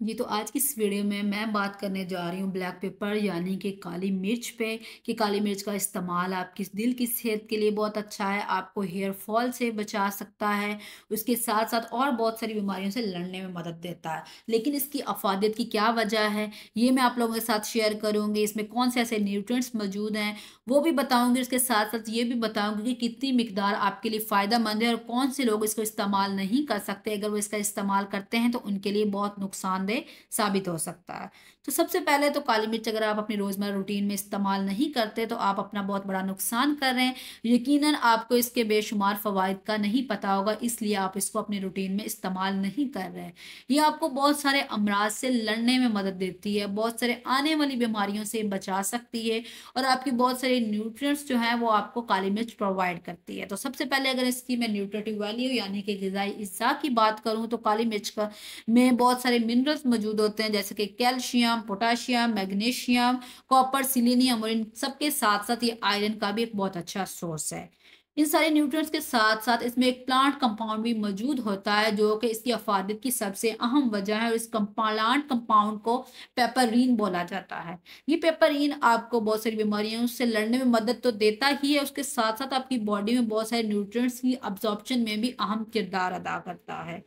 जी, तो आज की इस वीडियो में मैं बात करने जा रही हूँ ब्लैक पेपर यानी कि काली मिर्च पे कि काली मिर्च का इस्तेमाल आपकी दिल की सेहत के लिए बहुत अच्छा है, आपको हेयर फॉल से बचा सकता है, उसके साथ-साथ और बहुत सारी बीमारियों से लड़ने में मदद देता है। लेकिन इसकी अफ़ादियत की क्या वजह है, ये मैं आप लोगों के साथ शेयर करूँगी। इसमें कौन से ऐसे न्यूट्रिएंट्स मौजूद हैं, वो भी बताऊँगी। उसके साथ-साथ ये भी बताऊँगी कि कितनी मिकदार आपके लिए फ़ायदेमंद है और कौन से लोग इसको इस्तेमाल नहीं कर सकते। अगर वो इसका इस्तेमाल करते हैं तो उनके लिए बहुत नुकसान नुकसानदेह साबित हो सकता है। तो सबसे पहले तो काली मिर्च अगर आप अपनी रोज़मर्रा रूटीन में इस्तेमाल नहीं करते तो आप अपना बहुत बड़ा नुकसान कर रहे हैं। यकीनन आपको इसके बेशुमार फ़वाद का नहीं पता होगा, इसलिए आप इसको अपनी रूटीन में इस्तेमाल नहीं कर रहे ये आपको बहुत सारे अमराज से लड़ने में मदद देती है, बहुत सारे आने वाली बीमारियों से बचा सकती है और आपकी बहुत सारे न्यूट्रिएंट्स जो हैं वो आपको काली मिर्च प्रोवाइड करती है। तो सबसे पहले अगर इसकी मैं न्यूट्रेटिव वैल्यू यानी कि गज़ाई अज्जा की बात करूँ तो काली मिर्च का में बहुत सारे मिनरल्स मौजूद होते हैं, जैसे कि calcium, potassium, magnesium, copper, selenium और इन सबके साथ साथ ये आयरन का भी एक बहुत अच्छा सोर्स है। इन सारे न्यूट्रिएंट्स के साथ साथ इसमें एक प्लांट कंपाउंड भी मौजूद होता है, जो कि इसकी अफादत की सबसे अहम वजह है और इस प्लांट कंपाउंड को पेपरिन बोला जाता है। ये पेपरिन आपको बहुत सारी बीमारियों से लड़ने में मदद तो देता ही है, उसके साथ साथ आपकी बॉडी में बहुत सारे न्यूट्रिएंट्स की अब्जॉर्प्शन में भी अहम किरदार अदा करता है।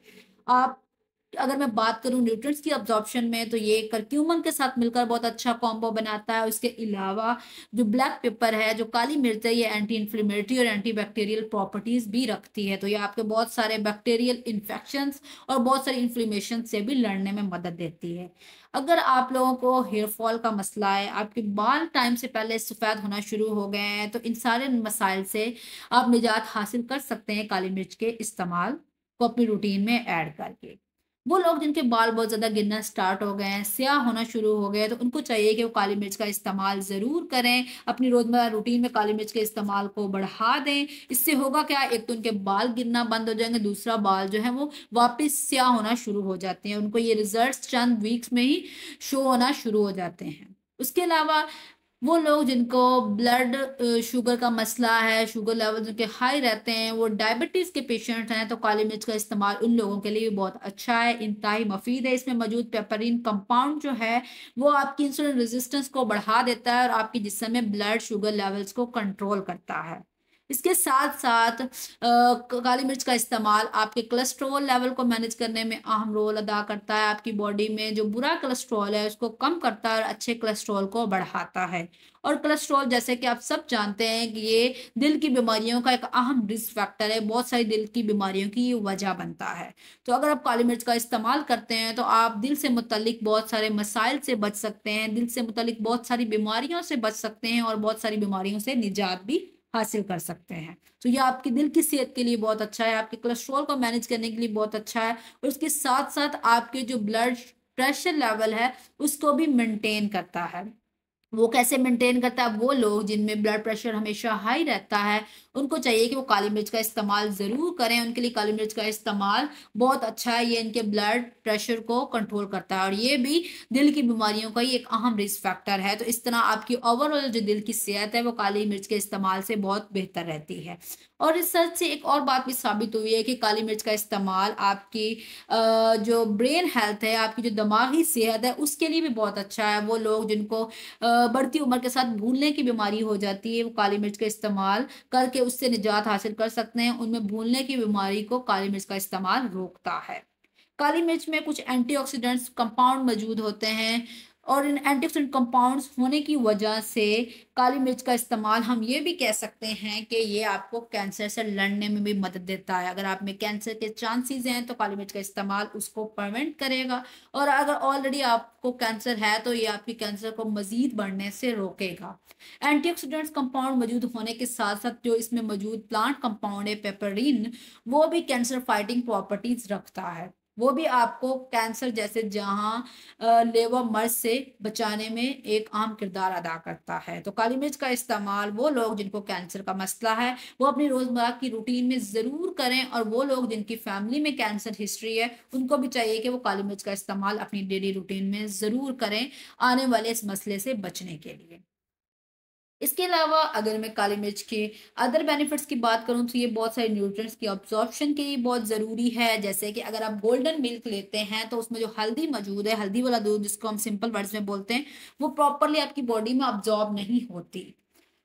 आप अगर मैं बात करूँ न्यूट्रिएंट्स की अब्जॉर्प्शन में तो ये करक्यूमन के साथ मिलकर बहुत अच्छा कॉम्बो बनाता है। उसके अलावा जो ब्लैक पेपर है, जो काली मिर्च है, ये एंटी इन्फ्लेमेटरी और एंटी बैक्टीरियल प्रॉपर्टीज़ भी रखती है। तो ये आपके बहुत सारे बैक्टीरियल इन्फेक्शंस और बहुत सारी इन्फ्लेमेशन से भी लड़ने में मदद देती है। अगर आप लोगों को हेयर फॉल का मसला है, आपके बाल टाइम से पहले सफ़ेद होना शुरू हो गए हैं तो इन सारे मसाइल से आप निजात हासिल कर सकते हैं काली मिर्च के इस्तेमाल को अपनी रूटीन में ऐड करके। वो लोग जिनके बाल बहुत ज़्यादा गिरना स्टार्ट हो गए हैं, स्याह होना शुरू हो गए तो उनको चाहिए कि वो काली मिर्च का इस्तेमाल ज़रूर करें, अपनी रोज़मर्रा रूटीन में काली मिर्च के इस्तेमाल को बढ़ा दें। इससे होगा क्या? एक तो उनके बाल गिरना बंद हो जाएँगे, दूसरा बाल जो है वो वापस स्याह होना शुरू हो जाते हैं। उनको ये रिज़ल्ट चंद वीक्स में ही शो होना शुरू हो जाते हैं। उसके अलावा वो लोग जिनको ब्लड शुगर का मसला है शुगर लेवल उनके हाई रहते हैं, वो डायबिटीज़ के पेशेंट हैं तो काली मिर्च का इस्तेमाल उन लोगों के लिए भी बहुत अच्छा है, इंतहाई मफीद है। इसमें मौजूद पेपरिन कंपाउंड जो है, वो आपकी इंसुलिन रेजिस्टेंस को बढ़ा देता है और आपकी जिसमें ब्लड शुगर लेवल्स को कंट्रोल करता है। इसके साथ साथ काली मिर्च का इस्तेमाल आपके कोलेस्ट्रॉल लेवल को मैनेज करने में अहम रोल अदा करता है। आपकी बॉडी में जो बुरा कोलेस्ट्रॉल है, उसको कम करता है और अच्छे कोलेस्ट्रॉल को बढ़ाता है। और कोलेस्ट्रॉल जैसे कि आप सब जानते हैं कि ये दिल की बीमारियों का एक अहम रिस्क फैक्टर है। बहुत सारी दिल की बीमारियों की ये वजह बनता है। तो अगर आप काली मिर्च का इस्तेमाल करते हैं तो आप दिल से मुतलिक बहुत सारे मसाइल से बच सकते हैं, दिल से मुतलिक बहुत सारी बीमारियों से बच सकते हैं और बहुत सारी बीमारियों से निजात भी हासिल कर सकते हैं। तो ये आपके दिल की सेहत के लिए बहुत अच्छा है, आपके कोलेस्ट्रॉल को मैनेज करने के लिए बहुत अच्छा है और उसके साथ साथ आपके जो ब्लड प्रेशर लेवल है, उसको भी मेंटेन करता है। वो कैसे मेंटेन करता है? वो लोग जिनमें ब्लड प्रेशर हमेशा हाई रहता है, उनको चाहिए कि वो काली मिर्च का इस्तेमाल ज़रूर करें। उनके लिए काली मिर्च का इस्तेमाल बहुत अच्छा है। ये इनके ब्लड प्रेशर को कंट्रोल करता है और ये भी दिल की बीमारियों का ही एक अहम रिस्क फैक्टर है। तो इस तरह आपकी ओवरऑल जो दिल की सेहत है, वो काली मिर्च के इस्तेमाल से बहुत बेहतर रहती है। और रिसर्च से एक और बात भी साबित हुई है कि काली मिर्च का इस्तेमाल आपकी जो ब्रेन हेल्थ है, आपकी जो दिमागी सेहत है, उसके लिए भी बहुत अच्छा है। वो लोग जिनको बढ़ती उम्र के साथ भूलने की बीमारी हो जाती है, वो काली मिर्च का इस्तेमाल करके उससे निजात हासिल कर सकते हैं। उनमें भूलने की बीमारी को काली मिर्च का इस्तेमाल रोकता है। काली मिर्च में कुछ एंटीऑक्सीडेंट्स कंपाउंड मौजूद होते हैं। और इन एंटीऑक्सीडेंट कंपाउंड्स होने की वजह से काली मिर्च का इस्तेमाल हम ये भी कह सकते हैं कि ये आपको कैंसर से लड़ने में भी मदद देता है। अगर आप में कैंसर के चांसेस हैं तो काली मिर्च का इस्तेमाल उसको प्रिवेंट करेगा। और अगर ऑलरेडी आपको कैंसर है तो ये आपकी कैंसर को मजीद बढ़ने से रोकेगा। एंटीऑक्सीडेंट्स कंपाउंड मौजूद होने के साथ साथ जो इसमें मौजूद प्लांट कंपाउंड है पेपरिन वो भी कैंसर फाइटिंग प्रॉपर्टीज़ रखता है। वो भी आपको कैंसर जैसे जहाँ लेवर मर्ज से बचाने में एक अहम किरदार अदा करता है। तो काली मिर्च का इस्तेमाल वो लोग जिनको कैंसर का मसला है, वो अपनी रोज़मर्रा की रूटीन में ज़रूर करें और वो लोग जिनकी फैमिली में कैंसर हिस्ट्री है, उनको भी चाहिए कि वो काली मिर्च का इस्तेमाल अपनी डेली रूटीन में ज़रूर करें आने वाले इस मसले से बचने के लिए। इसके अलावा अगर मैं काली मिर्च के अदर बेनिफिट्स की बात करूँ तो ये बहुत सारे न्यूट्रिएंट्स की ऑब्जॉर्प्शन के लिए बहुत ज़रूरी है। जैसे कि अगर आप गोल्डन मिल्क लेते हैं तो उसमें जो हल्दी मौजूद है, हल्दी वाला दूध जिसको हम सिंपल वर्ड्स में बोलते हैं, वो प्रॉपरली आपकी बॉडी में ऑब्जॉर्ब नहीं होती।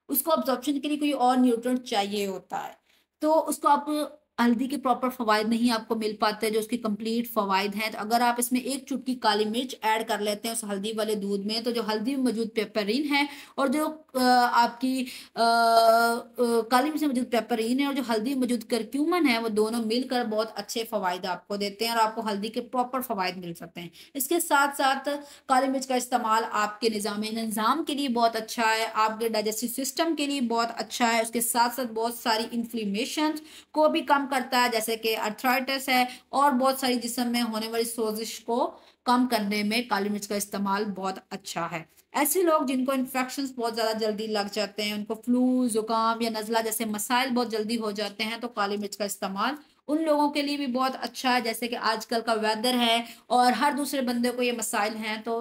उसको ऑब्जॉर्प्शन के लिए कोई और न्यूट्रंट चाहिए होता है। तो उसको आप हल्दी के प्रॉपर फ़वाद नहीं आपको मिल पाते, जो उसकी कंप्लीट फ़वाद हैं तो अगर आप इसमें एक चुटकी काली मिर्च ऐड कर लेते हैं उस हल्दी वाले दूध में तो जो हल्दी में मौजूद पेपरिन है, और जो आपकी काली मिर्च में मौजूद पेपरिन है, और जो हल्दी में मौजूद करक्यूमन है, वो दोनों मिलकर बहुत अच्छे फ़वाद आपको देते हैं, और आपको हल्दी के प्रॉपर फ़वाद मिल सकते हैं। इसके साथ साथ काली मिर्च का इस्तेमाल आपके निज़ाम निज़ाम के लिए बहुत अच्छा है, आपके डाइजेस्टिव सिस्टम के लिए बहुत अच्छा है, उसके साथ साथ बहुत सारी इन्फ्लीमेशन को भी कम कम करता है, जैसे कि अर्थराइटिस है और बहुत सारी जिसम में होने वाली सोजिश को कम करने में काली मिर्च का इस्तेमाल बहुत अच्छा है। ऐसे लोग जिनको इन्फेक्शन बहुत ज़्यादा जल्दी लग जाते हैं, उनको फ्लू ज़ुकाम या नज़ला जैसे मसाइल बहुत जल्दी हो जाते हैं तो काली मिर्च का इस्तेमाल उन लोगों के लिए भी बहुत अच्छा है, जैसे कि आजकल का वेदर है और हर दूसरे बंदे को ये मसाइल हैं तो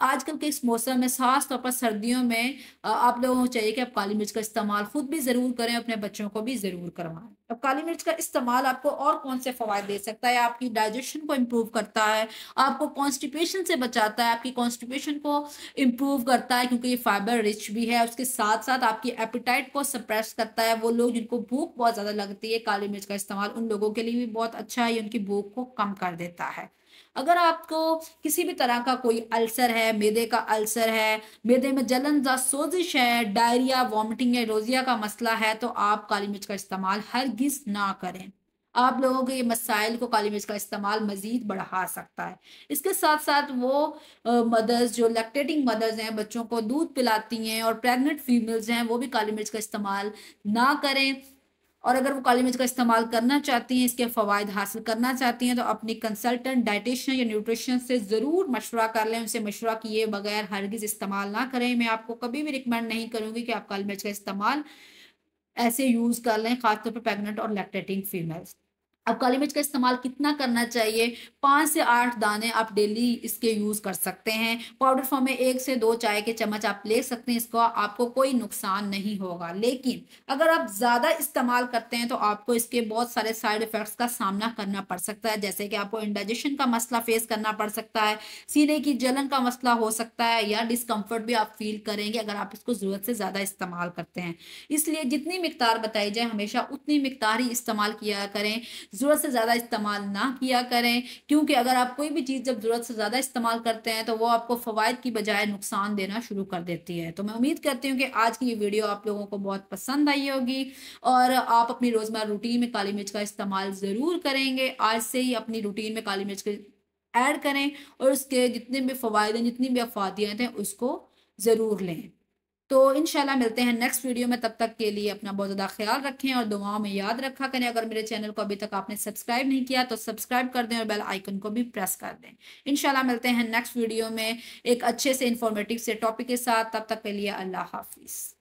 आजकल के इस मौसम में, खास तौर पर सर्दियों में आप लोगों को चाहिए कि आप काली मिर्च का इस्तेमाल खुद भी ज़रूर करें, अपने बच्चों को भी ज़रूर करवाएँ। अब काली मिर्च का इस्तेमाल आपको और कौन से फ़वाद दे सकता है? आपकी डाइजेशन को इम्प्रूव करता है, आपको कॉन्स्टिपेशन से बचाता है, आपकी कॉन्स्टिपेशन को इम्प्रूव करता है, क्योंकि ये फाइबर रिच भी है। उसके साथ साथ आपकी एपिटाइट को सप्रेस करता है। वो लोग जिनको भूख बहुत ज़्यादा लगती है, काली मिर्च का इस्तेमाल उन लोगों के लिए भी बहुत अच्छा है उनकी भूख को कम कर देता है। अगर आपको किसी भी तरह का कोई अल्सर है, मेदे का अल्सर है, मेदे में जलन या सोजिश है, डायरिया, वॉमिटिंग या रोजिया का मसला है तो आप काली मिर्च का इस्तेमाल हर गिज ना करें। आप लोगों के ये मसाइल को काली मिर्च का इस्तेमाल मज़ीद बढ़ा सकता है। इसके साथ साथ वो मदर्स, जो लैक्टेटिंग मदर्स हैं, बच्चों को दूध पिलाती हैं और प्रेग्नेंट फीमेल्स हैं, वो भी काली मिर्च का इस्तेमाल ना करें। और अगर वो काली मिर्च का इस्तेमाल करना चाहती हैं, इसके फ़वाद हासिल करना चाहती हैं तो अपनी कंसल्टेंट डाइटिशियन या न्यूट्रिशन से ज़रूर मशवरा कर लें, उनसे मशवरा किए बगैर हरगिज़ इस्तेमाल ना करें। मैं आपको कभी भी रिकमेंड नहीं करूँगी कि आप काली मिर्च का इस्तेमाल ऐसे यूज़ कर लें, खासतौर पर प्रेगनेंट और लैक्टेटिंग फीमेल्स अब काली मिर्च का इस्तेमाल कितना करना चाहिए? पाँच से आठ दाने आप डेली इसके यूज़ कर सकते हैं। पाउडर फॉर्म में एक से दो चाय के चम्मच आप ले सकते हैं, इसको आपको कोई नुकसान नहीं होगा। लेकिन अगर आप ज़्यादा इस्तेमाल करते हैं तो आपको इसके बहुत सारे साइड इफ़ेक्ट्स का सामना करना पड़ सकता है। जैसे कि आपको इंडाइजेशन का मसला फेस करना पड़ सकता है, सीने की जलन का मसला हो सकता है, या डिस्कम्फर्ट भी आप फील करेंगे अगर आप इसको ज़रूरत से ज़्यादा इस्तेमाल करते हैं। इसलिए जितनी मकदार बताई जाए, हमेशा उतनी मकदार ही इस्तेमाल किया करें। ज़रूरत से ज़्यादा इस्तेमाल ना किया करें, क्योंकि अगर आप कोई भी चीज़ जब ज़रूरत से ज़्यादा इस्तेमाल करते हैं तो वो आपको फ़वाद की बजाय नुकसान देना शुरू कर देती है। तो मैं उम्मीद करती हूँ कि आज की ये वीडियो आप लोगों को बहुत पसंद आई होगी, और आप अपनी रोज़मर्रा रूटीन में काली मिर्च का इस्तेमाल ज़रूर करेंगे। आज से ही अपनी रूटीन में काली मिर्च ऐड करें, और उसके जितने भी फ़वाद हैं, जितनी भी अफादियत हैं, उसको ज़रूर लें। तो इनशाला मिलते हैं नेक्स्ट वीडियो में, तब तक के लिए अपना बहुत ज़्यादा ख्याल रखें और दुआओं में याद रखा करें। अगर मेरे चैनल को अभी तक आपने सब्सक्राइब नहीं किया तो सब्सक्राइब कर दें और बेल आइकन को भी प्रेस कर दें। इनशाला मिलते हैं नेक्स्ट वीडियो में एक अच्छे से इन्फॉर्मेटिव से टॉपिक के साथ। तब तक के लिए अल्लाह हाफिज़।